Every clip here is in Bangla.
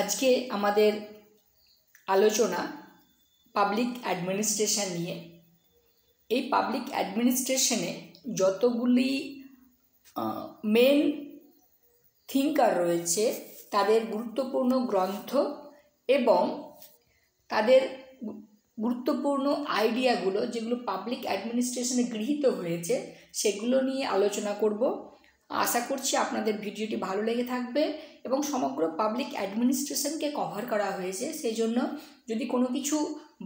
আজকে আমাদের আলোচনা পাবলিক অ্যাডমিনিস্ট্রেশন নিয়ে। এই পাবলিক অ্যাডমিনিস্ট্রেশনে যতগুলি মেন থিঙ্কার রয়েছে, তাদের গুরুত্বপূর্ণ গ্রন্থ এবং তাদের গুরুত্বপূর্ণ আইডিয়াগুলো যেগুলো পাবলিক অ্যাডমিনিস্ট্রেশনে গৃহীত হয়েছে, সেগুলো নিয়ে আলোচনা করব। আশা করছি আপনাদের ভিডিওটি ভালো লেগে থাকবে এবং সমগ্র পাবলিক অ্যাডমিনিস্ট্রেশনকে কভার করা হয়েছে সেই জন্য যদি কোনো কিছু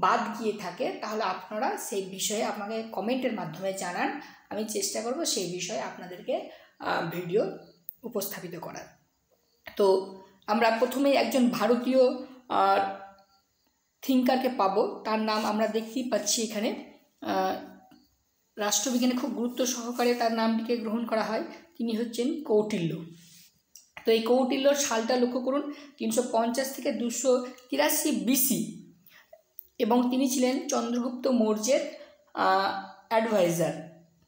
বাদ গিয়ে থাকে, তাহলে আপনারা সেই বিষয়ে আমাকে কমেন্টের মাধ্যমে জানান। আমি চেষ্টা করব সেই বিষয়ে আপনাদেরকে ভিডিও উপস্থাপিত করার। তো আমরা প্রথমেই একজন ভারতীয় থিঙ্কারকে পাবো। তার নাম আমরা দেখতেই পাচ্ছি এখানে। রাষ্ট্রবিজ্ঞানে খুব গুরুত্ব সহকারে তার নামটিকে গ্রহণ করা হয়। তিনি হচ্ছেন কৌটিল্য। তো এই কৌটিল্যর সালটা লক্ষ্য করুন, তিনশো পঞ্চাশ থেকে দুশো তিরাশি বিসি এবং তিনি ছিলেন চন্দ্রগুপ্ত মৌর্যের অ্যাডভাইজার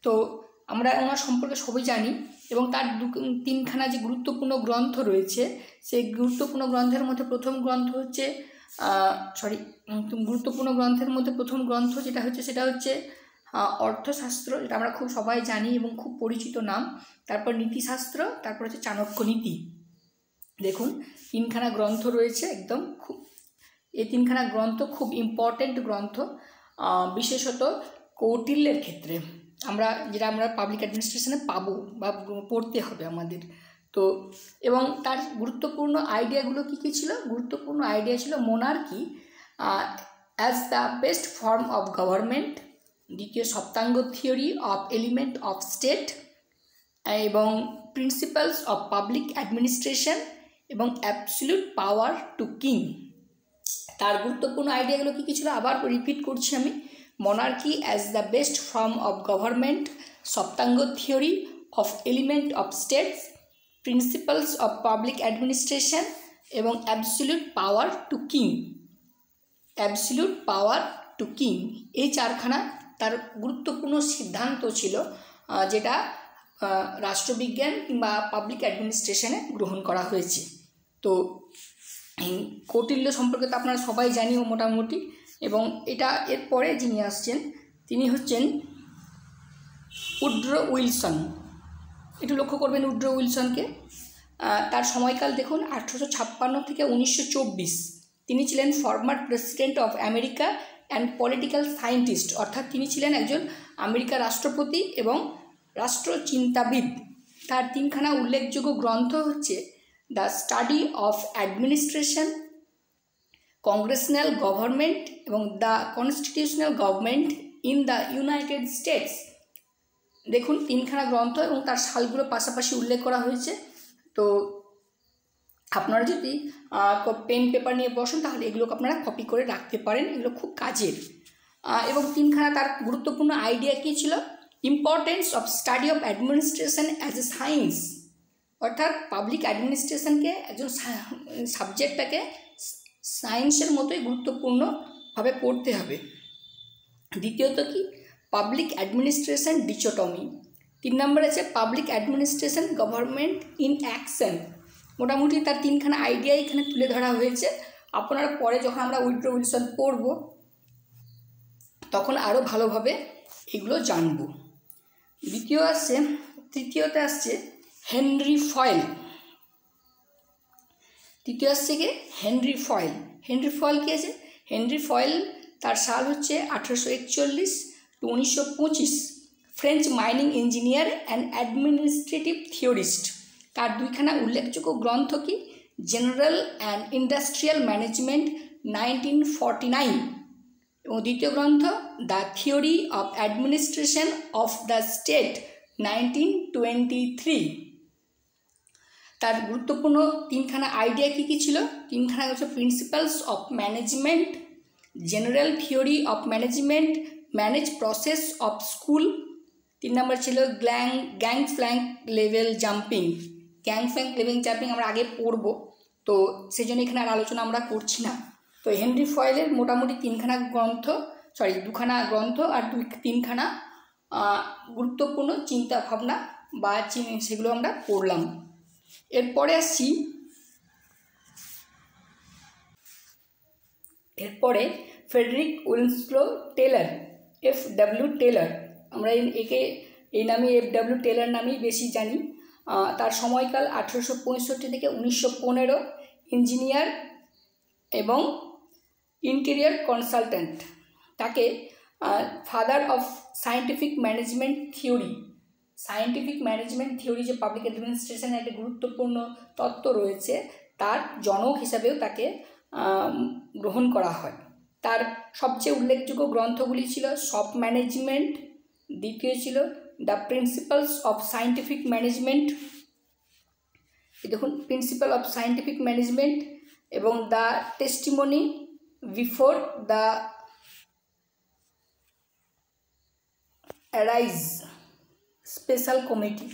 তো আমরা ওনার সম্পর্কে সবই জানি এবং তার দু, তিনখানা যে গুরুত্বপূর্ণ গ্রন্থ রয়েছে, সেই গুরুত্বপূর্ণ গ্রন্থের মধ্যে প্রথম গ্রন্থ হচ্ছে সরি গুরুত্বপূর্ণ গ্রন্থের মধ্যে প্রথম গ্রন্থ যেটা হচ্ছে, সেটা হচ্ছে অর্থশাস্ত্র, যেটা আমরা খুব সবাই জানি এবং খুব পরিচিত নাম। তারপর নীতিশাস্ত্র, তারপর হচ্ছে চাণক্য নীতি। দেখুন, তিনখানা গ্রন্থ রয়েছে একদম খুব, এই তিনখানা গ্রন্থ খুব ইম্পর্ট্যান্ট গ্রন্থ। বিশেষত কৌটিল্যের ক্ষেত্রে। আমরা, যেটা আমরা পাবলিক অ্যাডমিনিস্ট্রেশনে পাবো বা পড়তে হবে আমাদের। তো, এবং তার গুরুত্বপূর্ণ আইডিয়াগুলো কী কী ছিল? গুরুত্বপূর্ণ আইডিয়া ছিল monarchy as the best form of government দ্বিতীয় Saptanga theory of element of state এবং প্রিন্সিপালস অফ পাবলিক অ্যাডমিনিস্ট্রেশন এবং অ্যাবসলিউট পাওয়ার টু কিং। তার গুরুত্বপূর্ণ আইডিয়াগুলো কী কী ছিল আবার রিপিট করছি আমি। Monarchy as the best form of government, Saptanga theory of element of states, principles of public administration এবং absolute power to king. Absolute power to king. এই চারখানা তার গুরুত্বপূর্ণ সিদ্ধান্ত ছিল যেটা রাষ্ট্রবিজ্ঞান কিংবা পাবলিক অ্যাডমিনিস্ট্রেশনে গ্রহণ করা হয়েছে। তো কৌটিল্য সম্পর্কে তো আপনারা সবাই জানিও মোটামুটি, এবং এটা এরপরে যিনি আসছেন, তিনি হচ্ছেন উড্র উইলসন। একটু লক্ষ্য করবেন উড্র উইলসনকে। তার সময়কাল দেখুন, আঠেরোশো ছাপ্পান্ন থেকে উনিশশো তিনি ছিলেন former president of America and political scientist অর্থাৎ তিনি ছিলেন একজন আমেরিকার রাষ্ট্রপতি এবং রাষ্ট্রচিন্তাবিদ। তার তিনখানা উল্লেখযোগ্য গ্রন্থ হচ্ছে the study of administration congressional government এবং the constitutional government in the United States দেখুন, তিনখানা গ্রন্থ এবং তার সালগুলো পাশাপাশি উল্লেখ করা হয়েছে। তো আপনারা যদি পেন পেপার নিয়ে বসেন, তাহলে এগুলোকে আপনারা কপি করে রাখতে পারেন, এগুলো খুব কাজের। এবং তিনখানা তার গুরুত্বপূর্ণ আইডিয়া কী ছিল? Importance of study of administration as a science অর্থাৎ পাবলিক অ্যাডমিনিস্ট্রেশনকে একজন সাবজেক্টটাকে সায়েন্সের মতোই গুরুত্বপূর্ণভাবে পড়তে হবে। দ্বিতীয়ত কি? পাবলিক অ্যাডমিনিস্ট্রেশন ডিচোটমি তিন নম্বর আছে public administration government in action মোটামুটি তার তিনখানা আইডিয়া এখানে তুলে ধরা হয়েছে। আপনারা পরে যখন আমরা উইড্রো উইলসন পড়ব তখন আরও ভালোভাবে এগুলো জানব। দ্বিতীয় আসছে, তৃতীয়তে আসছে হেনরি ফয়েল। তৃতীয় আসছে কি? Henri Fayol. হেনরি ফয়েল কী আছে? হেনরি ফয়েল তার সাল হচ্ছে আঠেরোশো একচল্লিশ টু উনিশশো পঁচিশ। French mining engineer and administrative theorist তার দুইখানা উল্লেখযোগ্য গ্রন্থ কি? General and industrial management nineteen forty nine এবং দ্বিতীয় গ্রন্থ the theory of administration of the state nineteen twenty three তার গুরুত্বপূর্ণ তিনখানা আইডিয়া কী কী ছিল? তিনখানা হচ্ছে principles of management general theory of management manage process of school তিন নম্বর ছিল গ্ল্যাং gang plank level jumping gang plank level jumping আমরা আগে পড়ব। তো সেই জন্য এখানে আর আলোচনা আমরা করছি না। তো হেনরি ফয়েলের মোটামুটি তিনখানা গ্রন্থ সরি দুখানা গ্রন্থ আর দুই, তিনখানা গুরুত্বপূর্ণ চিন্তা ভাবনা বা সেগুলো আমরা পড়লাম। এরপরে আসছি। এরপরে Frederick Winslow Taylor F W Taylor আমরা একে, এই নামে এফ ডাব্লিউ টেলার নামেই বেশি জানি। তার সময়কাল আঠেরোশো পঁয়ষট্টি থেকে উনিশশো পনেরো। ইঞ্জিনিয়ার এবং ইন্টেরিয়ার কনসালট্যান্ট। তাকে father of scientific management theory. Scientific management theory যে পাবলিক অ্যাডমিনিস্ট্রেশনের একটা গুরুত্বপূর্ণ তত্ত্ব রয়েছে, তার জনক হিসাবেও তাকে গ্রহণ করা হয়। তার সবচেয়ে উল্লেখযোগ্য গ্রন্থগুলি ছিল সফট ম্যানেজমেন্ট, দ্বিতীয় ছিল the principles of scientific management এই দেখুন প্রিন্সিপাল অফ সায়েন্টিফিক ম্যানেজমেন্ট এবং the testimony before the arise special committee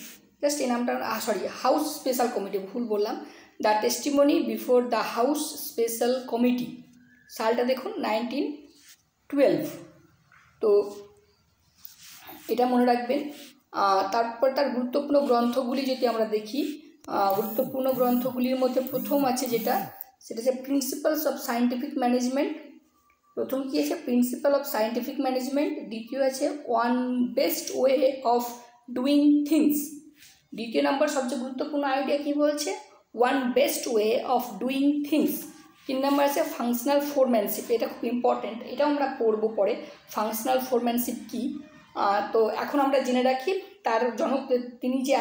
just এই নামটা সরি হাউস স্পেশাল কমিটি ভুল বললাম। The testimony before the house special committee সালটা দেখুন নাইনটিন টুয়েলভ তো এটা মনে রাখবেন। তারপর তার গুরুত্বপূর্ণ গ্রন্থগুলি যদি আমরা দেখি গুরুত্বপূর্ণ গ্রন্থগুলির মধ্যে প্রথম আছে যেটা, সেটা হচ্ছে প্রিন্সিপালস অফ সায়েন্টিফিক ম্যানেজমেন্ট প্রথম কী আছে? প্রিন্সিপাল অফ সায়েন্টিফিক ম্যানেজমেন্ট দ্বিতীয় আছে one best way of doing things দ্বিতীয় নম্বর, সবচেয়ে গুরুত্বপূর্ণ আইডিয়া কী বলছে? One best way of doing things তিন নম্বর আছে ফাংশনাল ফোরম্যানশিপ এটা খুব ইম্পর্টেন্ট এটাও আমরা পড়ব পরে। ফাংশনাল ফোরম্যানশিপ কী? তো এখন আমরা জেনে রাখি, তার জনক তিনি যে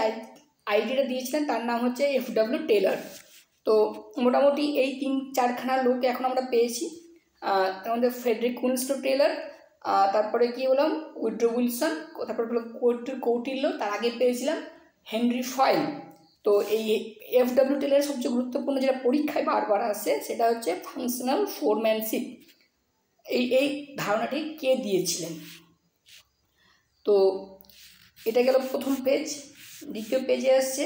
আইডিয়াটা দিয়েছিলেন, তার নাম হচ্ছে এফ ডাব্লিউ টেলার। তো মোটামুটি এই তিন চারখানা লোক এখন আমরা পেয়েছি। তার আমাদের ফেডরিক উইনস্টো টেলার তারপরে কি বললাম, উইড্রো উইলসন, তারপরে বললাম কৌটিল্য, তার আগে পেয়েছিলাম হেনরি ফয়েল। তো এই এফ ডাব্লিউ টেলারের সবচেয়ে গুরুত্বপূর্ণ যেটা পরীক্ষায় বারবার আসে, সেটা হচ্ছে ফাংশনাল ফোরম্যানশিপ। এই এই ধারণাটি কে দিয়েছিলেন? তো এটা গেল প্রথম পেজ দ্বিতীয় পেজে আসছে।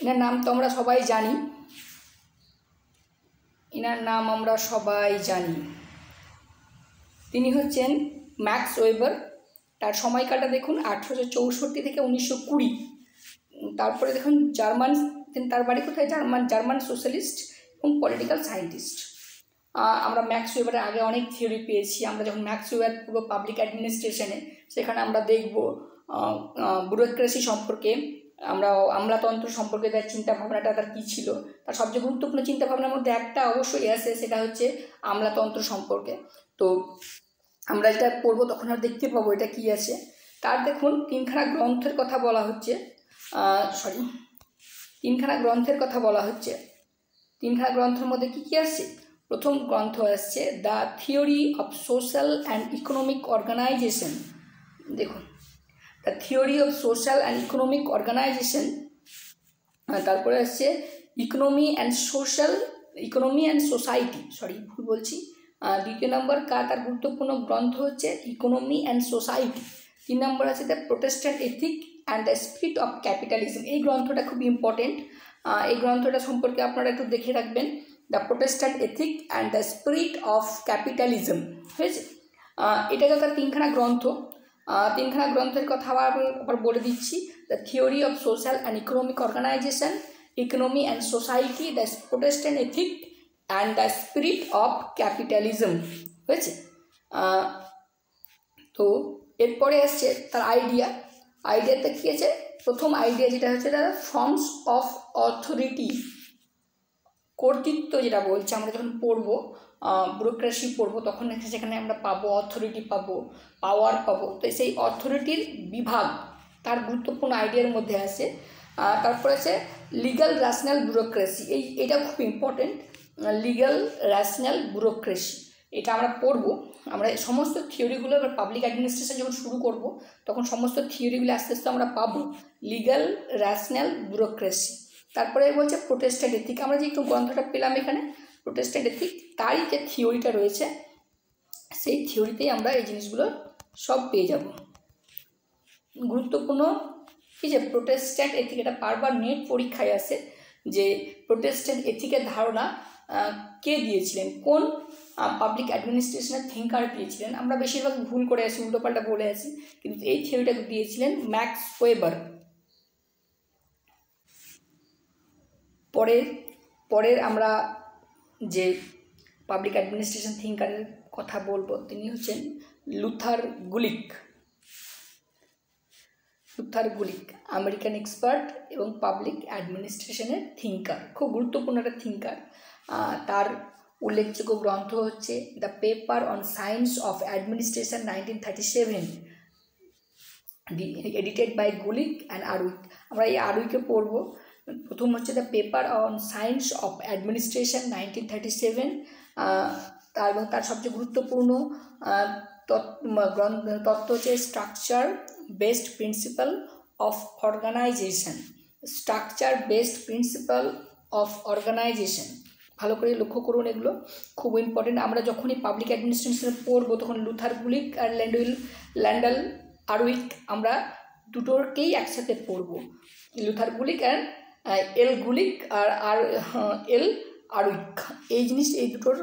এনার নাম তো আমরা সবাই জানি। এনার নাম আমরা সবাই জানি। তিনি হচ্ছেন ম্যাক্স ওয়েবার। তার সময়কালটা দেখুন, আঠেরোশো চৌষট্টি থেকে উনিশশো কুড়ি। তারপরে দেখুন, জার্মান তার বাড়ি কোথায়? জার্মান জার্মান সোশ্যালিস্ট এবং পলিটিক্যাল সায়েন্টিস্ট। আমরা ম্যাক্স ওয়েবারের আগে অনেক থিওরি পেয়েছি। আমরা যখন ম্যাক্স ওয়েবার পুরো পাবলিক অ্যাডমিনিস্ট্রেশনে সেখানে আমরা দেখব ব্যুরোক্রেসি সম্পর্কে, আমরা আমলাতন্ত্র সম্পর্কে তার চিন্তা ভাবনাটা তার কী ছিল? তার সবচেয়ে গুরুত্বপূর্ণ চিন্তা ভাবনার মধ্যে একটা অবশ্যই আছে, সেটা হচ্ছে আমলাতন্ত্র সম্পর্কে। তো আমরা যেটা পড়ব তখন আর দেখতে পাবো এটা কী আছে। তার দেখুন, তিনখানা গ্রন্থের কথা বলা হচ্ছে সরি তিনখানা গ্রন্থের কথা বলা হচ্ছে। তিনখানা গ্রন্থের মধ্যে কী কী আসছে প্রথম গ্রন্থ আসছে, the theory of social and economic organisation দেখুন the theory of social and economic organisation তারপরে আসছে economy and social economy and society sorry ভুল বলছি। দ্বিতীয় নম্বর কা তার গুরুত্বপূর্ণ গ্রন্থ হচ্ছে ইকোনমি অ্যান্ড সোসাইটি তিন নম্বর আছে the Protestant ethic and the spirit of capitalism এই গ্রন্থটা খুব ইম্পর্টেন্ট এই গ্রন্থটা সম্পর্কে আপনারা একটু দেখে রাখবেন। The Protestant ethic and the spirit of capitalism হয়েছে? এটা গেল তার তিনখানা গ্রন্থ। তিনখানা গ্রন্থের কথা আবার বলে দিচ্ছি। The theory of social and economic organisation economy and society the Protestant ethic and the spirit of capitalism হয়েছে? তো এরপরে এসছে তার আইডিয়া আইডিয়াতে কী আছে? প্রথম আইডিয়া যেটা হচ্ছে তার ফর্মস অফ অথরিটি কর্তৃত্ব যেটা বলছে আমরা যখন পড়ব ব্যুরোক্রেসি পড়ব, তখন সেখানে আমরা পাবো অথরিটি পাবো পাওয়ার পাবো। তো সেই অথরিটির বিভাগ তার গুরুত্বপূর্ণ আইডিয়ার মধ্যে আছে। তারপর আছে লিগাল র্যাশনাল ব্যুরোক্রেসি এই, এটা খুব ইম্পর্টেন্ট লিগাল র্যাশনাল ব্যুরোক্রেসি এটা আমরা পড়ব। আমরা সমস্ত থিওরিগুলো আমরা পাবলিক অ্যাডমিনিস্ট্রেশন যখন শুরু করব, তখন সমস্ত থিওরিগুলো আস্তে আস্তে আমরা পাবো। লিগাল র্যাশনাল ব্যুরোক্রেসি তারপরে বলছে প্রোটেস্ট্যান্ট এথিক আমরা যে একটু গ্রন্থটা পেলাম এখানে প্রোটেস্ট্যান্ট এথিক তারই যে থিওরিটা রয়েছে, সেই থিওরিতেই আমরা এই জিনিসগুলো সব পেয়ে যাব। গুরুত্বপূর্ণ কি যে প্রোটেস্ট্যান্ট এথিক এটা বারবার নেট পরীক্ষায় আসে যে প্রোটেস্ট্যান্ট এথিকের ধারণা কে দিয়েছিলেন? কোন পাবলিক অ্যাডমিনিস্ট্রেশনের থিঙ্কার দিয়েছিলেন? আমরা বেশিরভাগ ভুল করে আসি, উল্টোপাল্টা বলে আসি, কিন্তু এই থিওরিটা দিয়েছিলেন ম্যাক্স ওয়েবার। পরের পরের আমরা যে পাবলিক অ্যাডমিনিস্ট্রেশন থিঙ্কারের কথা বলব, তিনি হচ্ছেন Luther Gulick. Luther Gulick, American expert এবং পাবলিক অ্যাডমিনিস্ট্রেশনের থিঙ্কার খুব গুরুত্বপূর্ণ একটা থিঙ্কার তার উল্লেখযোগ্য গ্রন্থ হচ্ছে the paper on science of administration nineteen thirty seven edited by Gulick and Urwick আমরা এই আরুইকে পড়ব। প্রথম হচ্ছে the paper on science of administration nineteen thirty seven তার এবং তার সবচেয়ে গুরুত্বপূর্ণ তত্ত্ব হচ্ছে structure based principle of organisation structure based principle of organisation ভালো করে লক্ষ্য করুন এগুলো, খুব ইম্পর্টেন্ট আমরা যখনই পাবলিক অ্যাডমিনিস্ট্রেশনে পড়ব তখন লুথার, গুলিক আর ল্যান্ডউইল, ল্যান্ডাল, আরউইক, আমরা দুটোরকেই একসাথে পড়ব, লুথার, গুলিক অ্যান্ড এল গুলিক আর আর এল আরউইক এই জিনিস, এই দুটোর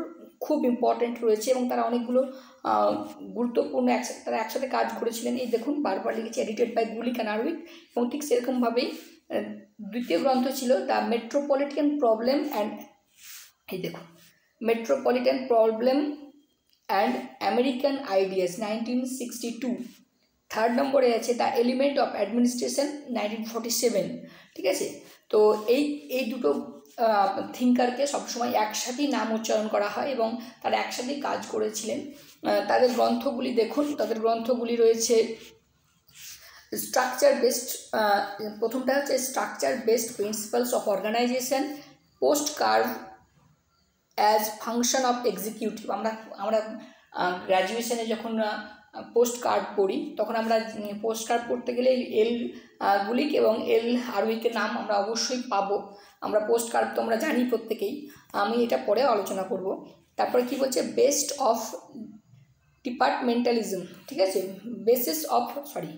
খুব ইম্পর্টেন্ট রয়েছে এবং তারা অনেকগুলো গুরুত্বপূর্ণ একসাথে তারা একসাথে কাজ করেছিলেন। এই দেখুন, বারবার লিখেছে edited by Gulick and Urwick এবং ঠিক সেরকমভাবেই দ্বিতীয় গ্রন্থ ছিল দ্য মেট্রোপলিটিয়ান প্রবলেম অ্যান্ড, এই দেখুন, metropolitan problem and American ideas nineteen sixty two third নম্বরে আছে the element of administration nineteen forty seven ঠিক আছে? তো এই এই দুটো থিঙ্কারকে সবসময় একসাথেই নাম উচ্চারণ করা হয় এবং তারা একসাথেই কাজ করেছিলেন। তাদের গ্রন্থগুলি দেখুন, তাদের গ্রন্থগুলি রয়েছে স্ট্রাকচার বেসড প্রথমটা হচ্ছে structure based principles of organisation post curve as function of executive আমরা আমরা গ্র্যাজুয়েশনে যখন পোস্ট কার্ড পড়ি। তখন আমরা পোস্ট কার্ড পড়তে গেলে এল গুলিক এবং এল আরউইকের নাম আমরা অবশ্যই পাবো। আমরা পোস্ট কার্ড তো আমরা জানি প্রত্যেকেই। আমি এটা পরে আলোচনা করব। তারপরে কি বলছে? বেস্ট অফ ডিপার্টমেন্টালিজম, ঠিক আছে? Basis of, sorry,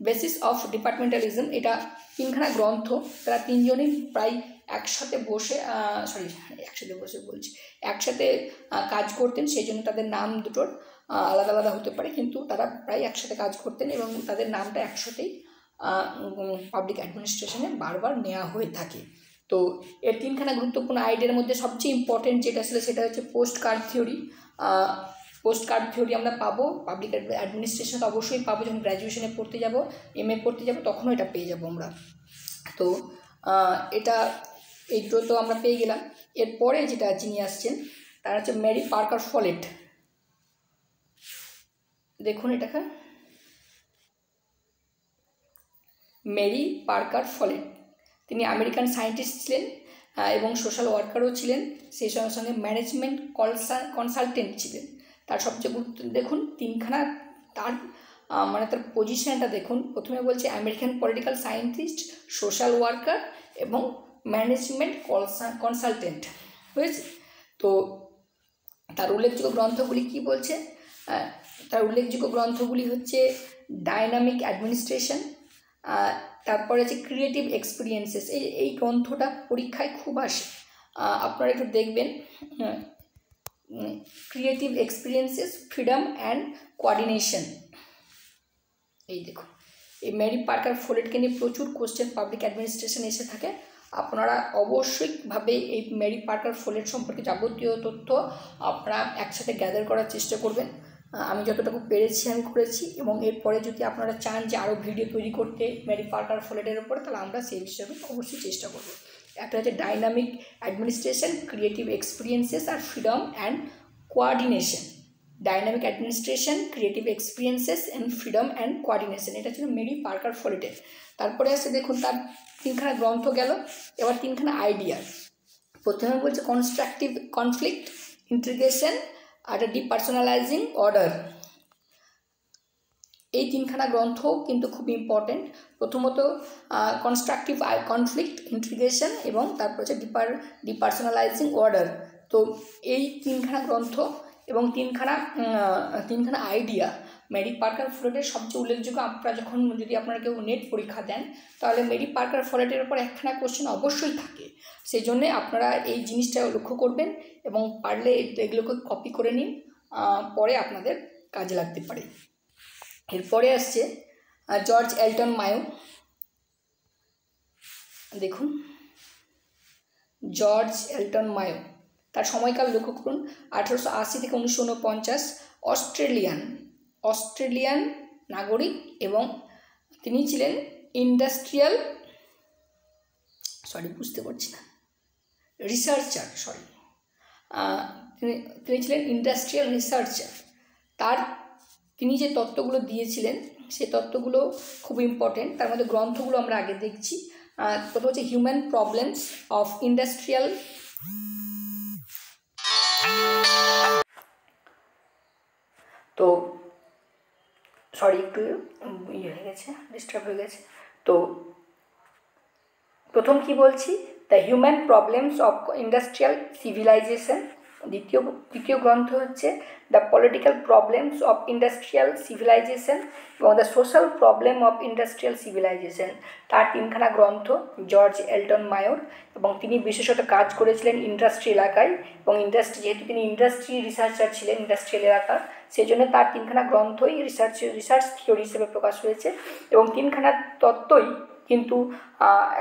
basis of departmentalism এটা তিনখানা গ্রন্থ। তারা তিনজনই প্রায় একসাথে বসে সরি, একসাথে বসে বলছি। একসাথে কাজ করতেন, সেই জন্য তাদের নাম দুটোর আলাদা আলাদা হতে পারে, কিন্তু তারা প্রায় একসাথে কাজ করতেন এবং তাদের নামটা একসাথেই পাবলিক অ্যাডমিনিস্ট্রেশনে বারবার নেওয়া হয়ে থাকে। তো এর তিনখানা গুরুত্বপূর্ণ আইডিয়ার মধ্যে সবচেয়ে ইম্পর্টেন্ট যেটা ছিল সেটা হচ্ছে post card theory post card theory আমরা পাবো পাবলিক অ্যাডমিনিস্ট্রেশন অবশ্যই পাবো, যখন গ্র্যাজুয়েশনে পড়তে যাব এম এ পড়তে যাব, তখনও এটা পেয়ে যাব আমরা। তো এটা এইগুলো তো আমরা পেয়ে গেলাম। এরপরে যেটা যিনি আসছেন, তারা হচ্ছে ম্যারি পার্কার ফলেট দেখুন এটাকে। মেরি পার্কার ফলেট তিনি আমেরিকান সায়েন্টিস্ট ছিলেন এবং সোশ্যাল ওয়ার্কারও ছিলেন, সেই সঙ্গে সঙ্গে ম্যানেজমেন্ট কনসালটেন্ট ছিলেন। তার সবচেয়ে গুরুত্ব দেখুন, তিনখানা তার মানে তার পজিশনটা দেখুন। প্রথমে বলছে American political scientist, social worker এবং ম্যানেজমেন্ট কনসালটেন্ট। হয়েছে তো তার উল্লেখযোগ্য গ্রন্থগুলি কি বলছে? তার উল্লেখযোগ্য গ্রন্থগুলি হচ্ছে ডাইনামিক অ্যাডমিনিস্ট্রেশন তারপরে আছে ক্রিয়েটিভ এক্সপিরিয়েন্সেস এই এই গ্রন্থটা পরীক্ষায় খুব আসে। আপনারা একটু দেখবেন creative experiences freedom and coordination এই দেখুন, এই ম্যারি পার্কার ফোলেটকে নিয়ে প্রচুর কোশ্চেন পাবলিক অ্যাডমিনিস্ট্রেশন এসে থাকে। আপনারা অবশ্যইভাবে এই ম্যারি পার্কার ফোলেট সম্পর্কে যাবতীয় তথ্য আপনারা একসাথে গ্যাদার করার চেষ্টা করবেন। যতটুকু পেরেছি, আমি করেছি এবং এরপরে যদি আপনারা চান যে আরও ভিডিও তৈরি করতে ম্যারি পার্কার ফোলেটের উপরে, তাহলে আমরা সেই হিসাবে অবশ্যই চেষ্টা করব। একটা হচ্ছে dynamic administration, creative experiences R freedom and coordination. Dynamic administration, creative experiences and freedom and coordination, এটা ছিল মেরি পার্কার ফোলেটের তারপরে আসে দেখুন, তার তিনখানা গ্রন্থ গেল, এবার তিনখানা আইডিয়া। প্রথমে বলছে কনস্ট্রাকটিভ কনফ্লিক্ট ইন্টিগ্রেশন আর ডিপার্সোনালাইজিং অর্ডার এই তিনখানা গ্রন্থ কিন্তু খুব ইম্পর্টেন্ট প্রথমত কনস্ট্রাকটিভ কনফ্লিক্ট ইন্ট্রিগেশন এবং তারপর হচ্ছে ডিপার ডিপার্সোনালাইজিং অর্ডার তো এই তিনখানা গ্রন্থ এবং তিনখানা তিনখানা আইডিয়া মেরি পার্কার ফ্লোটের সবচেয়ে উল্লেখযোগ্য আপনারা যখন যদি আপনারা কেউ নেট পরীক্ষা দেন, তাহলে মেরি পার্কার ফ্লোটের উপর একখানা কোশ্চেন অবশ্যই থাকে। সেই জন্যে আপনারা এই জিনিসটা লক্ষ্য করবেন এবং পারলে এগুলোকে কপি করে নিন পরে আপনাদের কাজে লাগতে পারে। এরপরে আসছে জর্জ এলটন মায়ো। দেখুন, জর্জ এলটন মায়ো। তার সময়কাল লক্ষ্য করুন, আঠেরোশো আশি থেকে উনিশশো উনপঞ্চাশ, অস্ট্রেলিয়ান। অস্ট্রেলিয়ান নাগরিক এবং তিনি ছিলেন ইন্ডাস্ট্রিয়াল, সরি বুঝতে পারছি না, রিসার্চার, সরি। তিনি ছিলেন ইন্ডাস্ট্রিয়াল রিসার্চার। তার, তিনি যে তত্ত্বগুলো দিয়েছিলেন, সে তত্ত্বগুলো খুব ইম্পর্টেন্ট তার মধ্যে গ্রন্থগুলো আমরা আগে দেখছি। প্রথম হচ্ছে হিউম্যান প্রবলেমস অফ ইন্ডাস্ট্রিয়াল তো সরি একটু ইয়ে হয়ে গেছে ডিস্টার্ব হয়ে গেছে। তো, প্রথম কি বলছি? The human problems of industrial civilisation দ্বিতীয় তৃতীয় গ্রন্থ হচ্ছে the political problems of industrial civilisation এবং the social problem of industrial civilisation তার তিনখানা গ্রন্থ জর্জ এলটন মায়োর এবং তিনি বিশেষত কাজ করেছিলেন ইন্ডাস্ট্রি এলাকায় এবং ইন্ডাস্ট্রি যেহেতু তিনি ইন্ডাস্ট্রি রিসার্চার ছিলেন ইন্ডাস্ট্রিয়াল এলাকার সেই জন্য তার তিনখানা গ্রন্থই রিসার্চ রিসার্চ থিওরি হিসেবে প্রকাশ হয়েছে এবং তিনখানা তত্ত্বই কিন্তু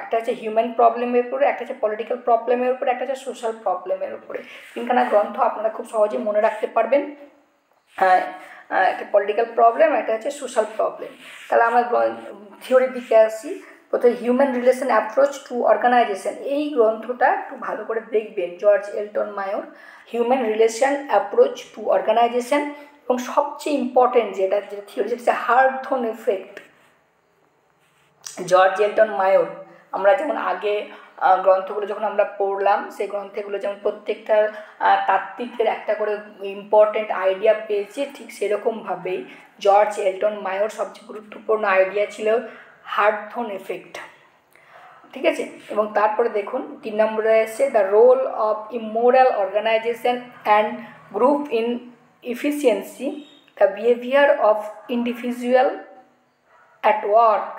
একটা হচ্ছে হিউম্যান প্রবলেমের উপরে, একটা হচ্ছে পলিটিক্যাল প্রবলেমের উপরে, একটা হচ্ছে সোশ্যাল প্রবলেমের উপরে। তিনখানা গ্রন্থ আপনারা খুব সহজেই মনে রাখতে পারবেন। হ্যাঁ একটা পলিটিক্যাল প্রবলেম একটা হচ্ছে সোশ্যাল প্রবলেম তাহলে আমরা থিওরির দিকে আসি। প্রথমে human relation approach to organisation এই গ্রন্থটা একটু ভালো করে দেখবেন George Elton মায়োর human relation approach to organisation এবং সবচেয়ে ইম্পর্টেন্ট যেটা যেটা থিওরি সেটা হচ্ছে হার্ডথন এফেক্ট জর্জ এলটন মায়োর। আমরা যেমন আগে গ্রন্থগুলো যখন আমরা পড়লাম, সেই গ্রন্থগুলো যেমন প্রত্যেকটা তাত্ত্বিকের একটা করে ইম্পর্টেন্ট আইডিয়া পেয়েছি, ঠিক সেরকমভাবেই জর্জ এলটন মায়োর সবচেয়ে গুরুত্বপূর্ণ আইডিয়া ছিল হার্ডথন এফেক্ট ঠিক আছে? এবং তারপরে দেখুন, তিন নম্বরে এসছে the role of immoral organisation and group in efficiency the behaviour of individual at work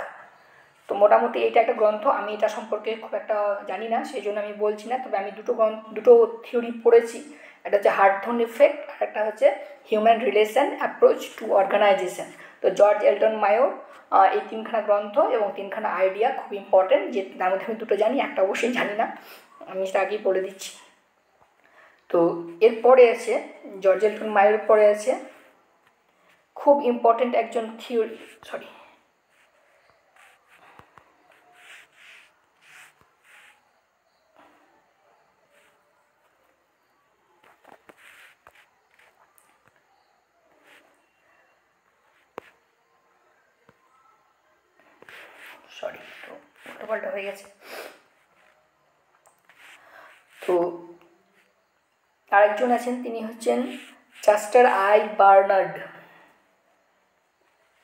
তো মোটামুটি এটা একটা গ্রন্থ, আমি এটা সম্পর্কে খুব একটা জানি না সেই জন্য আমি বলছি না, তবে আমি দুটো গ্রন্থ, দুটো থিওরি পড়েছি। একটা হচ্ছে হার্টথন ইফেক্ট আর একটা হচ্ছে human relation approach to organisation তো জর্জ এলটন মায়োর এই তিনখানা গ্রন্থ এবং তিনখানা আইডিয়া খুব ইম্পর্টেন্ট যে তার মধ্যে আমি দুটো জানি, একটা অবশ্যই জানি না, আমি সেটা আগেই বলে দিচ্ছি। তো এরপরে আছে, জর্জ এলটন মায়োর পরে আছে, খুব ইম্পর্টেন্ট একজন থিওরি সরি তো উল্টোপাল্টা হয়ে গেছে। তো আরেকজন আছেন, তিনি হচ্ছেন চাস্টার আই বার্নার্ড।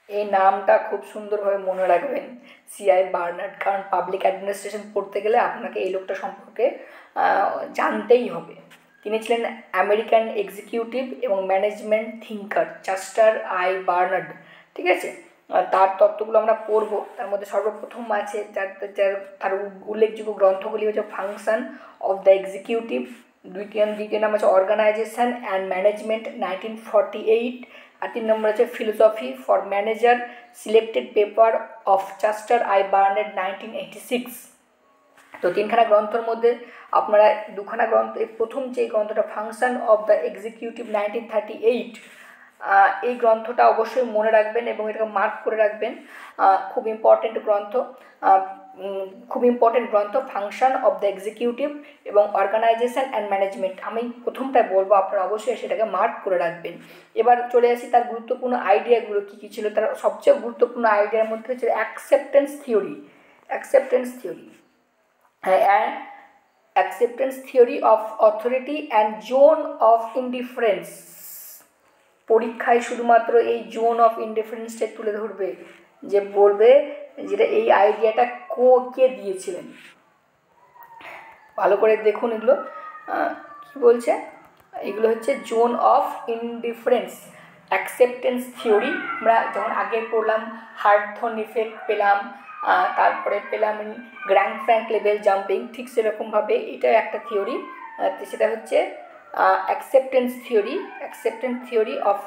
এই নামটা খুব সুন্দরভাবে মনে রাখবেন সিআই বার্নার্ড, কারণ পাবলিক অ্যাডমিনিস্ট্রেশন পড়তে গেলে আপনাকে এই লোকটা সম্পর্কে জানতেই হবে। তিনি ছিলেন আমেরিকান এক্সিকিউটিভ এবং management thinker Chester I Barnard, ঠিক আছে? তার তত্ত্বগুলো আমরা পড়ব। তার মধ্যে সর্বপ্রথম আছে যার যার তার উল্লেখযোগ্য গ্রন্থগুলি হচ্ছে ফাংশন অফ দ্য এক্সিকিউটিভ দ্বিতীয় দ্বিতীয় নাম হচ্ছে organisation and management nineteen forty eight আর তিন নম্বর হচ্ছে philosophy for manager selected paper of Chester I Barnard nineteen eighty six তো তিনখানা গ্রন্থের মধ্যে আপনারা দুখানা গ্রন্থ প্রথম যে গ্রন্থটা function of the executive nineteen thirty eight এই গ্রন্থটা অবশ্যই মনে রাখবেন এবং এটাকে মার্ক করে রাখবেন। খুব ইম্পর্টেন্ট গ্রন্থ। খুব ইম্পর্টেন্ট গ্রন্থ ফাংশন অফ দ্য এক্সিকিউটিভ এবং অর্গানাইজেশন অ্যান্ড ম্যানেজমেন্ট আমি প্রথমটায় বলব আপনারা অবশ্যই সেটাকে মার্ক করে রাখবেন। এবার চলে আসি তার গুরুত্বপূর্ণ আইডিয়াগুলো কী কী ছিল? তার সবচেয়ে গুরুত্বপূর্ণ আইডিয়ার মধ্যে হচ্ছে অ্যাকসেপ্টেন্স থিওরি অ্যাকসেপ্টেন্স থিওরি হ্যাঁ acceptance theory of authority and zone of indifference পরীক্ষায় শুধুমাত্র এই জোন অফ ইনডিফারেন্সটা তুলে ধরবে, যে বলবে যেটা এই আইডিয়াটা কো, কে দিয়েছিলেন। ভালো করে দেখুন এগুলো। কী বলছে? এগুলো হচ্ছে zone of indifference acceptance theory আমরা যখন আগে পড়লাম হার্টথন ইফেক্ট পেলাম তারপরে পেলাম গ্র্যান্ড ফ্র্যাঙ্ক লেভেল জাম্পিং ঠিক সেরকমভাবে এটা একটা থিওরি সেটা হচ্ছে acceptance theory acceptance theory of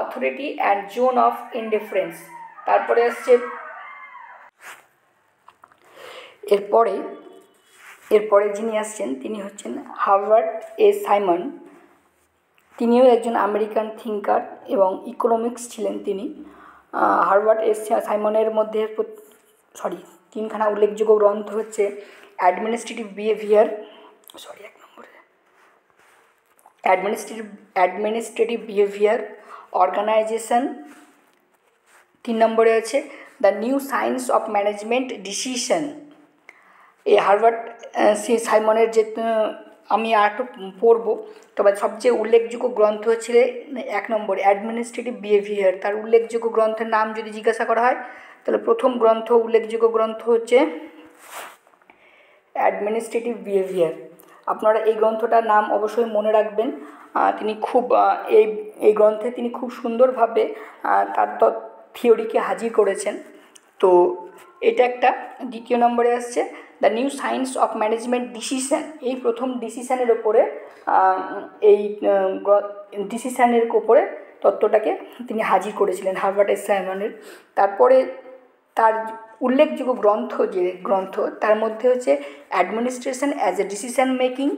authority and zone of indifference তারপরে আসছে, এরপরে এরপরে যিনি আসছেন, তিনি হচ্ছেন হার্ভার্ড এ সাইমন। তিনিও একজন আমেরিকান থিঙ্কার এবং ইকোনমিক্স ছিলেন তিনি। হার্ভার্ড এস সাইমনের মধ্যে সরি, তিনখানা উল্লেখযোগ্য গ্রন্থ হচ্ছে administrative behaviour, sorry administrative administrative behaviour organisation তিন নম্বরে আছে the new science of management decision এই হার্ভার্ড সি সাইমনের যে আমি আরেকটু পড়ব, তবে সবচেয়ে উল্লেখযোগ্য গ্রন্থ হচ্ছে এক নম্বর অ্যাডমিনিস্ট্রেটিভ বিহেভিয়ার তার উল্লেখযোগ্য গ্রন্থের নাম যদি জিজ্ঞাসা করা হয়, তাহলে প্রথম গ্রন্থ উল্লেখযোগ্য গ্রন্থ হচ্ছে অ্যাডমিনিস্ট্রেটিভ বিহেভিয়ার আপনারা এই গ্রন্থটার নাম অবশ্যই মনে রাখবেন। তিনি খুব এই এই গ্রন্থে তিনি খুব সুন্দরভাবে তার থিওরিকে হাজির করেছেন। তো এটা একটা, দ্বিতীয় নম্বরে আসছে, the new science of management decision. এই প্রথম ডিসিশানের ওপরে এই ডিসিশানের ওপরে তত্ত্বটাকে তিনি হাজির করেছিলেন হার্ভার্ড এস সাইমনের। তারপরে তার উল্লেখযোগ্য গ্রন্থ যে গ্রন্থ, তার মধ্যে হচ্ছে administration as a decision making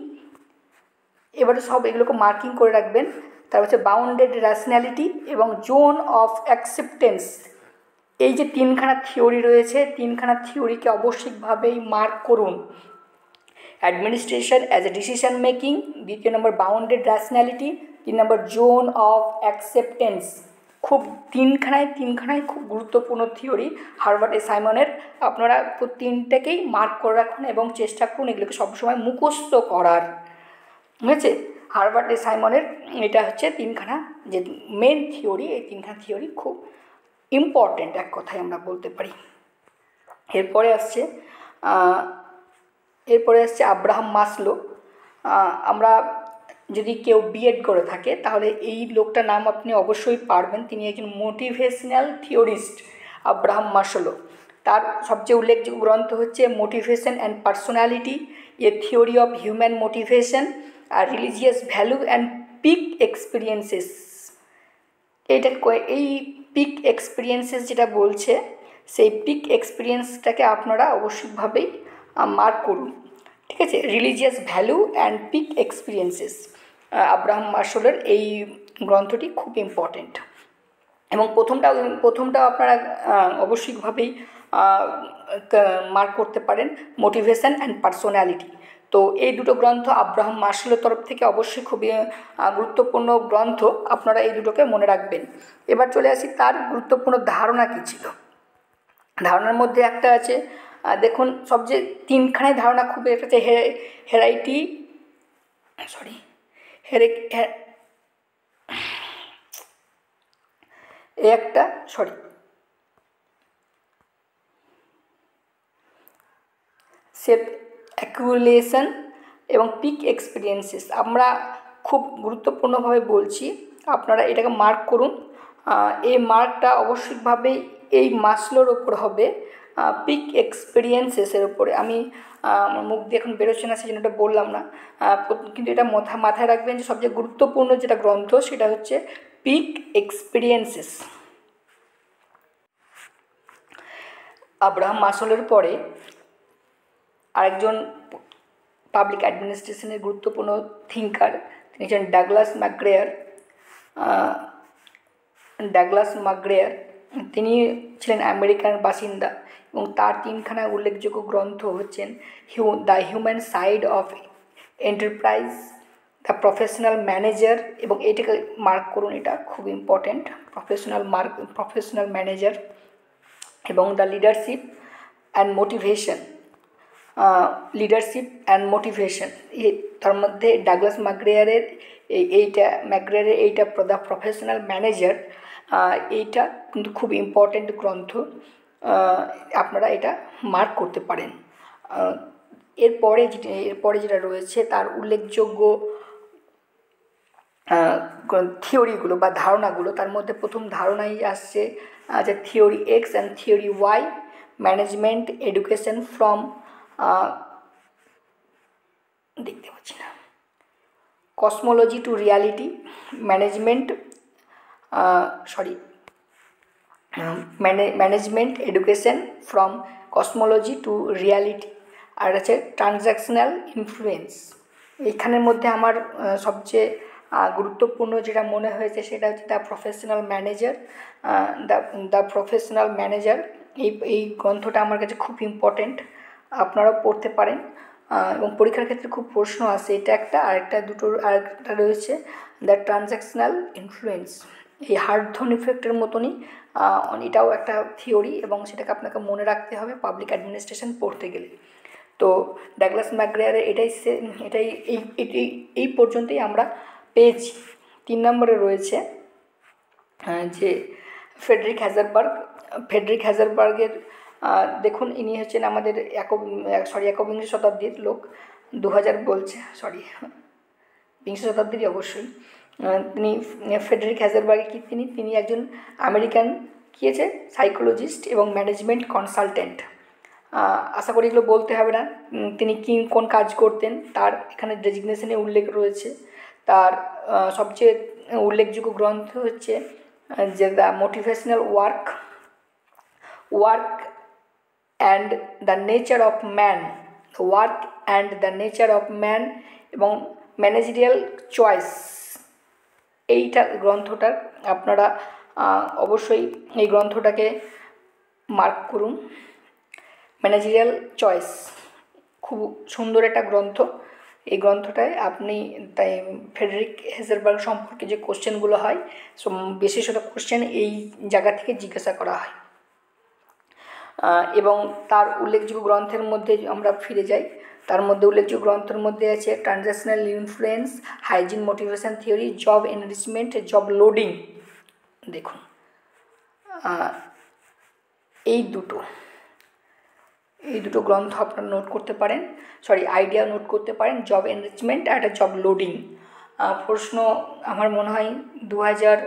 এবারে সব এগুলোকে মার্কিং করে রাখবেন। তারপর হচ্ছে বাউন্ডেড র্যাশনালিটি এবং জোন অফ অ্যাকসেপ্টেন্স এই যে তিনখানা থিওরি রয়েছে, তিনখানা থিওরিকে আবশ্যিকভাবেই মার্ক করুন। Administration as a decision making দ্বিতীয় নম্বর বাউন্ডেড র্যাশনালিটি তিন নম্বর জোন অফ অ্যাকসেপ্টেন্স খুব তিনখানায় তিনখানায় খুব গুরুত্বপূর্ণ থিওরি হার্ভার্ড এ সাইমনের। আপনারা তিনটাকেই মার্ক করে রাখুন এবং চেষ্টা করুন এগুলোকে সবসময় মুখস্থ করার। ঠিক আছে? হার্ভার্ড এ সাইমনের এটা হচ্ছে তিনখানা যে মেন থিওরি, এই তিনখানা থিওরি খুব ইম্পর্ট্যান্ট এক কথায় আমরা বলতে পারি। এরপরে আসছে এরপরে আসছে আব্রাহাম মাসলো। আমরা যদি কেউ বিএড করে থাকে, তাহলে এই লোকটার নাম আপনি অবশ্যই পারবেন। তিনি একজন মোটিভেশনাল থিওরিস্ট আব্রাহাম মাসলো তার সবচেয়ে উল্লেখযোগ্য গ্রন্থ হচ্ছে motivation and personality a theory of human motivation R religious value and peak experiences এইটা এই পিক এক্সপিরিয়েন্সেস যেটা বলছে, সেই পিক এক্সপিরিয়েন্সটাকে আপনারা অবশ্যইভাবেই মার্ক করুন। ঠিক আছে? Religious value and peak experiences Abraham মার্শলের এই গ্রন্থটি খুব ইম্পর্টেন্ট এবং প্রথমটা প্রথমটাও আপনারা অবশ্যইভাবেই মার্ক করতে পারেন মোটিভেশন অ্যান্ড পার্সোনালিটি তো এই দুটো গ্রন্থ আব্রাহাম মার্শালের তরফ থেকে অবশ্যই খুবই গুরুত্বপূর্ণ গ্রন্থ, আপনারা এই দুটোকে মনে রাখবেন। এবার চলে আসি, তার গুরুত্বপূর্ণ ধারণা কী ছিল? ধারণার মধ্যে একটা আছে দেখুন, সবচেয়ে তিনখানায় ধারণা খুব একটা হচ্ছে হেরাইটি সরি হেরে এ একটা সরি সেফ অ্যাকুলেশন এবং পিক এক্সপিরিয়েন্সেস আমরা খুব গুরুত্বপূর্ণভাবে বলছি, আপনারা এটাকে মার্ক করুন। এই মার্কটা অবশ্যইভাবেই এই মাসলোর ওপর হবে পিক এক্সপিরিয়েন্সেসের ওপরে আমি আমার মুখ দিয়ে এখন বেরোচ্ছে না সেই জন্য এটা বললাম না। কিন্তু এটা মাথা, মাথায় রাখবেন যে সবচেয়ে গুরুত্বপূর্ণ যেটা গ্রন্থ সেটা হচ্ছে পিক এক্সপিরিয়েন্সেস আব্রাহাম মাসলের পরে আরেকজন পাবলিক অ্যাডমিনিস্ট্রেশনের গুরুত্বপূর্ণ থিঙ্কার তিনি ছিলেন ডাগলাস ম্যাগ্রেয়ার ডাগলাস ম্যাকগ্রেয়ার তিনি ছিলেন আমেরিকার বাসিন্দা। এবং তার তিনখানা উল্লেখযোগ্য গ্রন্থ হচ্ছেন Hugh, the human side of enterprise, the professional manager এবং এটাকে মার্ক করুন, এটা খুব important professional mark, professional manager এবং the leadership and motivation leadership and motivation তার মধ্যে ডাগলাস ম্যাগ্রেয়ারের এই এইটা ম্যাগ্রেয়ারের এইটা, দ্য প্রফেশনাল ম্যানেজার এইটা কিন্তু খুব ইম্পর্ট্যান্ট গ্রন্থ। আপনারা এটা মার্ক করতে পারেন। এরপরে এরপরে যেটা রয়েছে তার উল্লেখযোগ্য থিওরিগুলো বা ধারণাগুলো, তার মধ্যে প্রথম ধারণাই আসছে যে theory X and theory Y management education from দেখতে পাচ্ছি না। Cosmology to reality management sorry management education from cosmology to reality আর আছে ট্রানজ্যাকশনাল ইনফ্লুয়েন্স এইখানের মধ্যে আমার সবচেয়ে গুরুত্বপূর্ণ যেটা মনে হয়েছে সেটা হচ্ছে the professional manager the the professional manager এই এই গ্রন্থটা আমার কাছে খুব ইম্পর্টেন্ট আপনারাও পড়তে পারেন। এবং পরীক্ষার ক্ষেত্রে খুব প্রশ্ন আসে এটা একটা, আরেকটা দুটো আরেকটা রয়েছে দ্য ট্রানজ্যাকশনাল ইনফ্লুয়েন্স এই হার্ডধন ইফেক্টের মতনই এটাও একটা থিওরি এবং সেটাকে আপনাকে মনে রাখতে হবে পাবলিক অ্যাডমিনিস্ট্রেশন পড়তে গেলে। তো ডাগলাস ম্যাকগ্রেয়ারের এটাই সে, এটাই এই এই পর্যন্তই আমরা পেয়েছি। তিন নম্বরে রয়েছে যে ফেডরিক হ্যাজারবার্গ ফেডরিক হ্যাজারবার্গের দেখুন, ইনি হচ্ছেন আমাদের এক সরি একবিংশ শতাব্দীর লোক। দু হাজার বলছে সরি বিংশ শতাব্দীরই অবশ্যই। তিনি ফেডরিক হ্যাজারবার্গে কি তিনি? তিনি একজন আমেরিকান, কী আছে? সাইকোলজিস্ট এবং ম্যানেজমেন্ট কনসালটেন্ট। আশা করি এগুলো বলতে হবে না। তিনি কী, কোন কাজ করতেন? তার এখানে ডেজিগনেশনে উল্লেখ রয়েছে। তার সবচেয়ে উল্লেখযোগ্য গ্রন্থ হচ্ছে যে the motivational work work and the nature of man. Work and the nature of man এবং ম্যানেজেরিয়াল চয়েস। এইটা গ্রন্থটার আপনারা অবশ্যই এই গ্রন্থটাকে মার্ক করুন। ম্যানেজেরিয়াল চয়েস খুব সুন্দর একটা গ্রন্থ। এই গ্রন্থটায় আপনি তাই ফেডরিক হেজারবার্গ সম্পর্কে যে কোশ্চেনগুলো হয় বিশেষত কোশ্চেন এই জায়গা থেকে জিজ্ঞাসা করা হয়। এবং তার উল্লেখযোগ্য গ্রন্থের মধ্যে আমরা ফিরে যাই। তার মধ্যে উল্লেখযোগ্য গ্রন্থের মধ্যে আছে transactional influence, hygiene motivation theory, job enrichment, job loading. দেখুন এই দুটো এই দুটো গ্রন্থ আপনারা নোট করতে পারেন, সরি, আইডিয়া নোট করতে পারেন, জব এনরিচমেন্ট আর একটা জব লোডিং। প্রশ্ন, আমার মনে হয় দু হাজার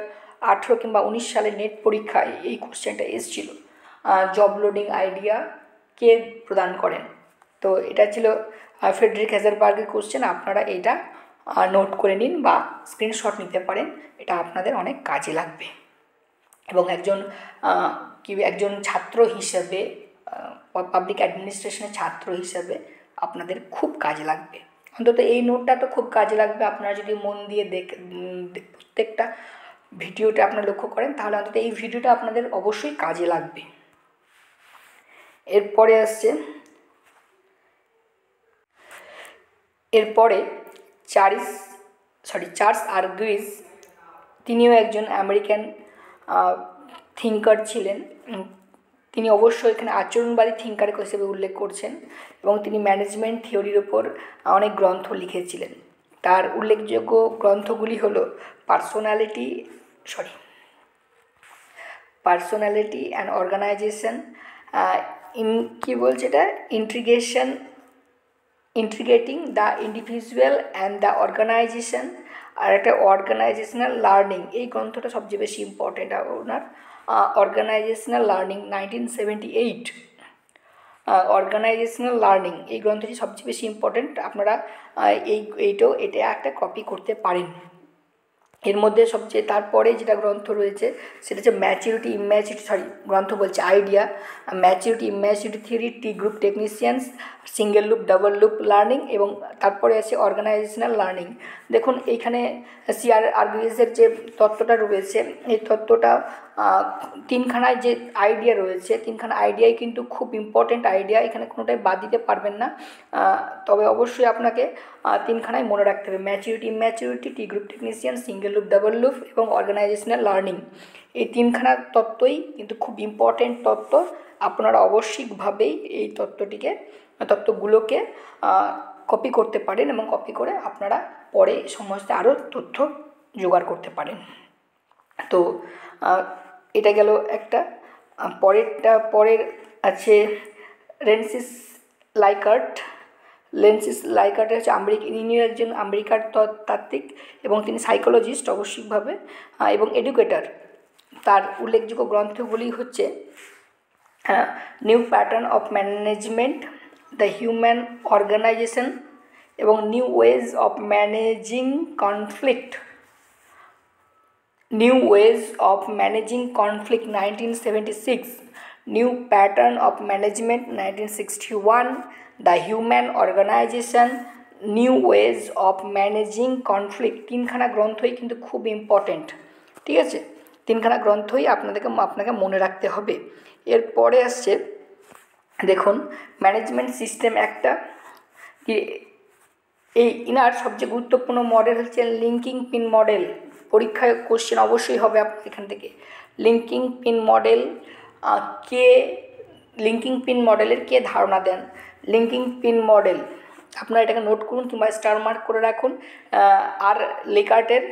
আঠেরো কিংবা উনিশ সালে নেট পরীক্ষায় এই কোশ্চেনটা এসেছিল। জব লোডিং আইডিয়া কে প্রদান করেন? তো এটা ছিল ফেডরিক হ্যাজারবার্গের কোশ্চেন আপনারা এটা নোট করে নিন বা স্ক্রিনশট নিতে পারেন, এটা আপনাদের অনেক কাজে লাগবে। এবং একজন কি, একজন ছাত্র হিসেবে পাবলিক অ্যাডমিনিস্ট্রেশনের ছাত্র হিসেবে আপনাদের খুব কাজে লাগবে। অন্তত এই নোটটা তো খুব কাজে লাগবে, আপনারা যদি মন দিয়ে দেখ প্রত্যেকটা ভিডিওটা আপনারা লক্ষ্য করেন, তাহলে অন্তত এই ভিডিওটা আপনাদের অবশ্যই কাজে লাগবে। এরপরে আসছে এরপরে চার্লস সরি চার্লস আর্গুইজ তিনিও একজন আমেরিকান থিঙ্কার ছিলেন। তিনি অবশ্যই এখানে আচরণবাদী থিঙ্কার হিসেবে উল্লেখ করছেন এবং তিনি ম্যানেজমেন্ট থিওরির ওপর অনেক গ্রন্থ লিখেছিলেন। তার উল্লেখযোগ্য গ্রন্থগুলি হলো personality sorry personality and organisation in কী বলছে এটা? Integration integrating the individual and the organisation আর একটা অর্গানাইজেশনাল লার্নিং এই গ্রন্থটা সবচেয়ে বেশি ইম্পর্টেন্ট ওনার organisational learning nineteen seventy eight organisational learning এই গ্রন্থটি সবচেয়ে বেশি ইম্পর্টেন্ট আপনারা এই, এইটাও, এটা একটা কপি করতে পারেন। এর মধ্যে সবচেয়ে, তারপরে যেটা গ্রন্থ রয়েছে, সেটা হচ্ছে ম্যাচিউরিটি ইম্যাচিউরিটি সরি গ্রন্থ বলছে idea maturity immaturity theory T group technicians single loop double loop learning এবং তারপরে আছে অর্গানাইজেশনাল লার্নিং দেখুন, এইখানে সিআর আরবিএসের যে তত্ত্বটা রয়েছে, এই তত্ত্বটা তিনখানায় যে আইডিয়া রয়েছে, তিনখানা আইডিয়াই কিন্তু খুব ইম্পর্টেন্ট আইডিয়া এখানে কোনোটাই বাদ দিতে পারবেন না। তবে অবশ্যই আপনাকে তিনখানায় মনে রাখতে হবে। Maturity immaturity T group technician single loop double loop এবং অর্গানাইজেশনাল লার্নিং এই তিনখানা তত্ত্বই কিন্তু খুব ইম্পর্টেন্ট তত্ত্ব। আপনারা অবশ্যইভাবেই এই তত্ত্বটিকে তত্ত্বগুলোকে কপি করতে পারেন এবং কপি করে আপনারা পরে সমস্ত আরও তথ্য জোগাড় করতে পারেন। তো এটা গেল একটা। পরেরটা, পরের আছে রেনসিস লাইকার্ট লেন্সিস লাইকার্ট হচ্ছে আমেরিকা ইনিও একজন আমেরিকার তাত্ত্বিক এবং তিনি সাইকোলজিস্ট অবশ্যইভাবে এবং এডুকেটার তার উল্লেখযোগ্য গ্রন্থগুলি হচ্ছে new pattern of management the human organisation এবং new ways of managing conflict. New ways of managing conflict nineteen seventy six. New pattern of management nineteen sixty one. The human organisation. New ways of managing conflict. তিনখানা গ্রন্থই কিন্তু খুব ইম্পর্টেন্ট। ঠিক আছে? তিনখানা গ্রন্থই আপনাদেরকে, আপনাকে মনে রাখতে হবে। এরপরে আসছে দেখুন ম্যানেজমেন্ট সিস্টেম একটা এই ইনার সবচেয়ে গুরুত্বপূর্ণ মডেল হচ্ছে লিঙ্কিং পিন মডেল পরীক্ষায় কোশ্চেন অবশ্যই হবে আপনার এখান থেকে। লিঙ্কিং পিন মডেল কে লিঙ্কিং পিন মডেলের কে ধারণা দেন? লিঙ্কিং পিন মডেল আপনারা এটাকে নোট করুন, কিংবা স্টার মার্ক করে রাখুন। আর লেকার্টের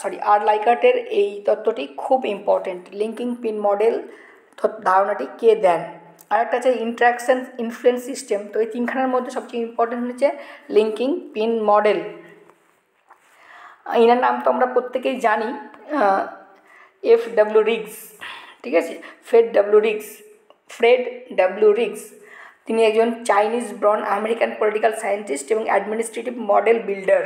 সরি আর লাইকার্টের এই তত্ত্বটি খুব ইম্পর্টেন্ট লিঙ্কিং পিন মডেল ধারণাটি কে দেন? আর একটা আছে ইন্ট্রাকশান ইনফ্লুয়েন্স সিস্টেম তো এই তিনখানার মধ্যে সবচেয়ে ইম্পর্টেন্ট হচ্ছে লিঙ্কিং পিন মডেল এনার নাম তো আমরা প্রত্যেকেই জানি এফ ডাব্লিউ রিক্স ঠিক আছে? Fred W Riggs Fred W Riggs তিনি একজন Chinese born American political scientist এবং অ্যাডমিনিস্ট্রেটিভ মডেল বিল্ডার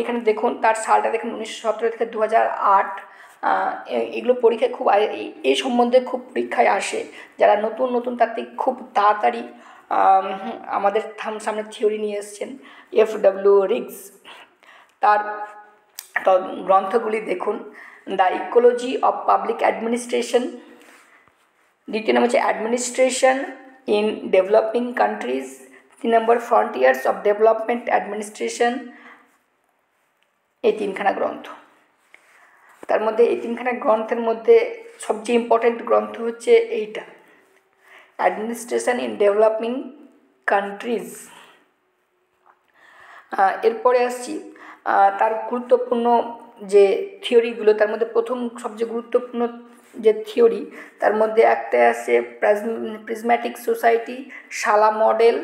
এখানে দেখুন, তার সালটা দেখুন উনিশশো সতেরো থেকে দু হাজার আট। এগুলো পরীক্ষায় খুব এই সম্বন্ধে খুব পরীক্ষায় আসে। যারা নতুন নতুন তাত্ত্বিক খুব তাড়াতাড়ি আমাদের থাম, সামনে থিওরি নিয়ে এসছেন এফ ডাব্লিউ রিক্স তার গ্রন্থগুলি দেখুন। The ecology of public administration. দ্বিতীয় নাম হচ্ছে অ্যাডমিনিস্ট্রেশন ইন ডেভেলপিং কান্ট্রিজ। তিন নম্বর, ফ্রন্টিয়ার্স অফ ডেভেলপমেন্ট অ্যাডমিনিস্ট্রেশন। এই তিনখানা গ্রন্থ। তার মধ্যে এই তিনখানা গ্রন্থের মধ্যে সবচেয়ে ইম্পর্টেন্ট গ্রন্থ হচ্ছে এইটা। অ্যাডমিনিস্ট্রেশন ইন ডেভেলপিং কান্ট্রিজ এরপরে আসছি। তার গুরুত্বপূর্ণ যে থিওরিগুলো তার মধ্যে প্রথম সবচেয়ে গুরুত্বপূর্ণ যে থিওরি তার মধ্যে একটা আছে প্রিজম্যাটিক সোসাইটি শালা মডেল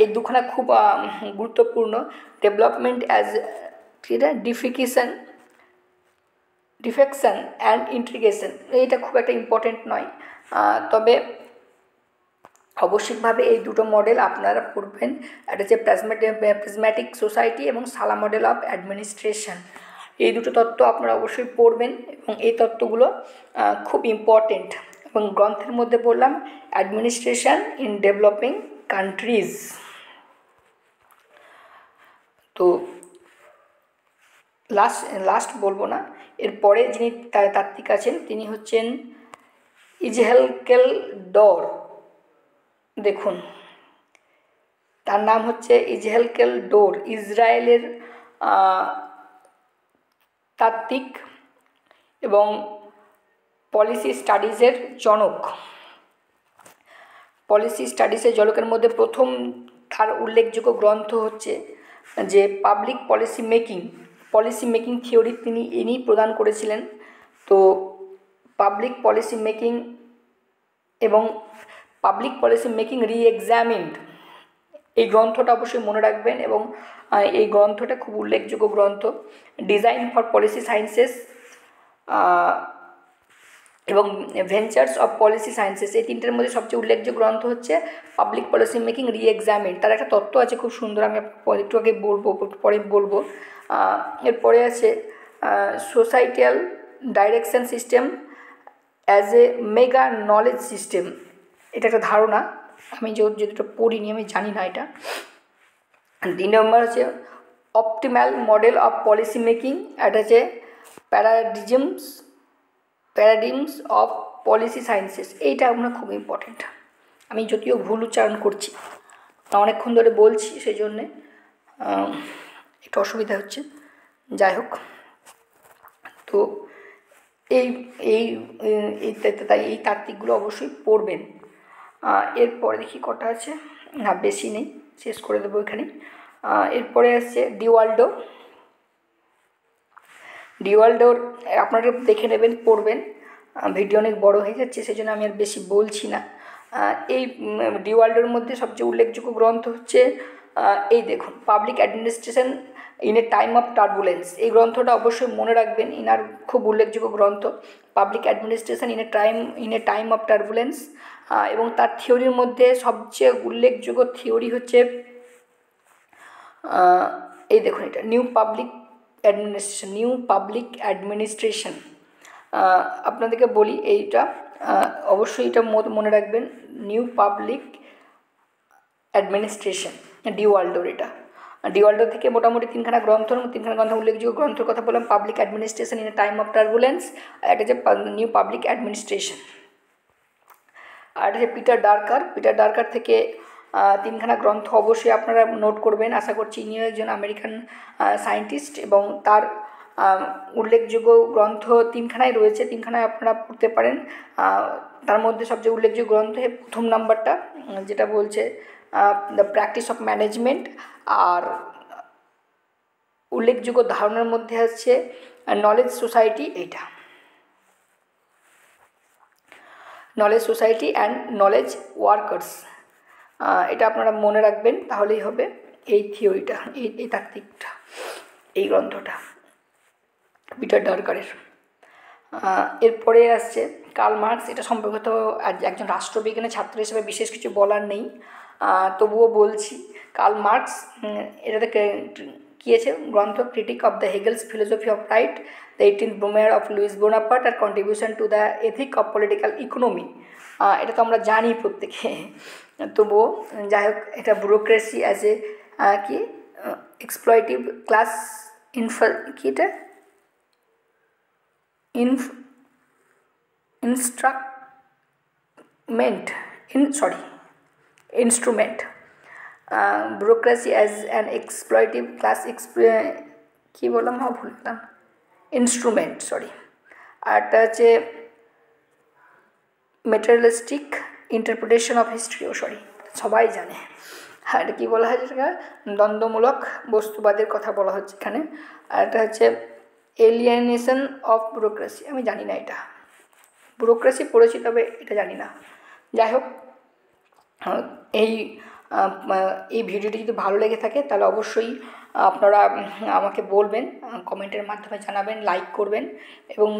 এই দুখানা খুব গুরুত্বপূর্ণ। Development as deification defection and integration এইটা খুব একটা ইম্পর্টেন্ট নয়। তবে আবশ্যিকভাবে এই দুটো মডেল আপনারা পড়বেন। একটা হচ্ছে প্রিজম্যাটিক সোসাইটি এবং সালা মডেল অফ অ্যাডমিনিস্ট্রেশন এই দুটো তত্ত্ব আপনারা অবশ্যই পড়বেন এবং এই তত্ত্বগুলো খুব ইম্পর্টেন্ট এবং গ্রন্থের মধ্যে বললাম অ্যাডমিনিস্ট্রেশন ইন ডেভেলপিং কান্ট্রিজ তো লাস্ট লাস্ট বলব না। এরপরে যিনি তাত্ত্বিক আছেন, তিনি হচ্ছেন ইজহেলকেল ডর। দেখুন, তার নাম হচ্ছে ইজহেলকেল ডোর, ইসরায়েলের তাত্ত্বিক এবং পলিসি স্টাডিজের জনক। পলিসি স্টাডিজের জনকের মধ্যে প্রথম তার উল্লেখযোগ্য গ্রন্থ হচ্ছে যে public policy making. Policy making theory তিনি ইনি প্রদান করেছিলেন। তো পাবলিক পলিসি মেকিং এবং public policy making reexamined এই গ্রন্থটা অবশ্যই মনে রাখবেন এবং এই গ্রন্থটা খুব উল্লেখযোগ্য গ্রন্থ। ডিজাইন ফর পলিসি সায়েন্সেস এবং ভেঞ্চার্স অফ পলিসি সায়েন্সেস এই তিনটের মধ্যে সবচেয়ে উল্লেখযোগ্য গ্রন্থ হচ্ছে public policy making reexamine তার একটা তত্ত্ব আছে খুব সুন্দর, আমি একটু আগে বলব, পরে বলব। এরপরে আছে societal direction system as a mega knowledge system এটা একটা ধারণা। আমি যেহেতু পড়িনি আমি জানি না এটা। তিন নম্বর হচ্ছে optimal model of policy making এটা হচ্ছে paradigms paradigms of policy sciences এইটা আপনার খুব ইম্পর্টেন্ট আমি যদিও ভুল উচ্চারণ করছি, অনেকক্ষণ ধরে বলছি সেই জন্যে একটু অসুবিধা হচ্ছে। যাই হোক। তো এই এই তাই এই তাত্ত্বিকগুলো অবশ্যই পড়বেন। এরপরে দেখি কটা আছে। না, বেশি নেই। শেষ করে দেবো এখানে। এরপরে আসছে ডিওয়াল্ডো ডিওয়াল্ডোর আপনারা দেখে নেবেন, পড়বেন। ভিডিও অনেক বড় হয়ে যাচ্ছে সেই জন্য আমি আর বেশি বলছি না। এই ডিওয়াল্ডোর মধ্যে সবচেয়ে উল্লেখযোগ্য গ্রন্থ হচ্ছে এই দেখুন public administration in a time of turbulence এই গ্রন্থটা অবশ্যই মনে রাখবেন, ইনার খুব উল্লেখযোগ্য গ্রন্থ। Public administration in a time in a time of turbulence এবং তার থিওরির মধ্যে সবচেয়ে উল্লেখযোগ্য থিওরি হচ্ছে এই দেখুন এটা new public administration new public administration আপনাদেরকে বলি এইটা অবশ্যই এটা মনে রাখবেন নিউ পাবলিক অ্যাডমিনিস্ট্রেশন ডিওয়াল্ডোর এটা। ডিওয়াল্ডো থেকে মোটামুটি তিনখানা গ্রন্থ তিনখানা গ্রন্থ উল্লেখযোগ্য গ্রন্থের কথা বললাম public administration in time of turbulence একটা হচ্ছে নিউ পাবলিক অ্যাডমিনিস্ট্রেশন আর যে পিটার ডার্কার পিটার ডার্কার থেকে তিনখানা গ্রন্থ অবশ্যই আপনারা নোট করবেন। আশা করছি ইনিও একজন আমেরিকান সায়েন্টিস্ট এবং তার উল্লেখযোগ্য গ্রন্থ তিনখানায় রয়েছে তিনখানায় আপনারা পড়তে পারেন। তার মধ্যে সবচেয়ে উল্লেখযোগ্য গ্রন্থে প্রথম নাম্বারটা যেটা বলছে দ্য প্র্যাকটিস অফ ম্যানেজমেন্ট আর উল্লেখযোগ্য ধারণার মধ্যে আছে নলেজ সোসাইটি এইটা। Knowledge society and knowledge workers এটা আপনারা মনে রাখবেন, তাহলেই হবে এই থিওরিটা এই এই তাত্ত্বিকটা, এই গ্রন্থটা পিটার ডারকারের। এরপরে আসছে কার্ল মার্কস, এটা সম্পর্কিত একজন রাষ্ট্রবিজ্ঞানের ছাত্র হিসেবে বিশেষ কিছু বলার নেই। তবুও বলছি, কার্ল মার্কস এটাতে কী গ্রন্থ critique of the Hegel's philosophy of right the eighteen Brumaire of Louis Bonaparte R contribution to the ethic of political economy এটা তো আমরা জানি প্রত্যেকে। তবুও, যাই হোক, এটা ব্যুরোক্রেসি অ্যাজ এ কি? এক্সপ্লয়েটিভ ক্লাস ইনফা কি এটা? ইনফ instrument in sorry instrument. Uh, bureaucracy as an exploitative class কী বললাম? হ্যাঁ ভুল গেলাম ইনস্ট্রুমেন্ট সরি আরটা হচ্ছে materialistic interpretation of history O sorry সবাই জানে। হ্যাঁ এটা কী বলা হয়েছে সেটা দ্বন্দ্বমূলক বস্তুবাদের কথা বলা হচ্ছে এখানে। আর এটা হচ্ছে এলিয়েনেশন অফ ব্যুরোক্রেসি আমি জানি না এটা। ব্যুরোক্রেসি পড়েছি, তবে এটা জানি না। যাই হোক এই এই ভিডিওটি যদি ভালো লেগে থাকে, তাহলে অবশ্যই আপনারা আমাকে বলবেন কমেন্টের মাধ্যমে জানাবেন লাইক করবেন এবং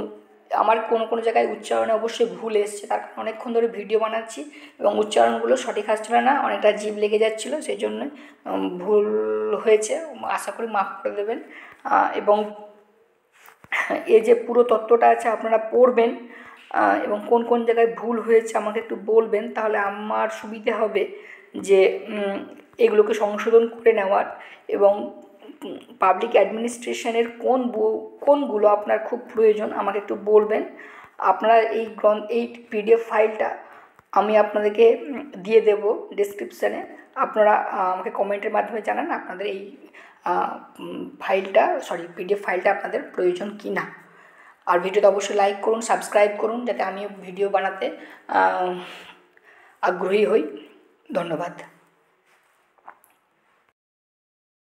আমার কোনো কোনো জায়গায় উচ্চারণে অবশ্যই ভুল এসছে, তার কারণ অনেকক্ষণ ধরে ভিডিও বানাচ্ছি এবং উচ্চারণগুলো সঠিক আসছিল না অনেকটা জীব লেগে যাচ্ছিল, সেই জন্য ভুল হয়েছে, আশা করি মাফ করে দেবেন। এবং এই যে পুরো তত্ত্বটা আছে, আপনারা পড়বেন এবং কোন কোন জায়গায় ভুল হয়েছে আমাকে একটু বলবেন, তাহলে আমার সুবিধে হবে যে এগুলোকে সংশোধন করে নেওয়ার এবং পাবলিক অ্যাডমিনিস্ট্রেশনের কোন কোনগুলো আপনার খুব প্রয়োজন আমাকে একটু বলবেন। আপনারা এই গ্রন্থ, এই পিডিএফ ফাইলটা আমি আপনাদেরকে দিয়ে দেব ডিসক্রিপশানে আপনারা আমাকে কমেন্টের মাধ্যমে জানান আপনাদের এই ফাইলটা সরি পিডিএফ ফাইলটা আপনাদের প্রয়োজন কি না আর ভিডিওতে অবশ্যই লাইক করুন সাবস্ক্রাইব করুন যাতে আমিও ভিডিও বানাতে আগ্রহী হই। ধন্যবাদ।